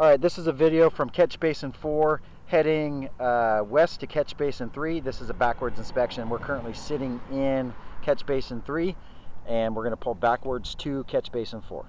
All right, this is a video from Catch Basin 4 heading uh, west to Catch Basin 3. This is a backwards inspection. We're currently sitting in Catch Basin 3 and we're going to pull backwards to Catch Basin 4.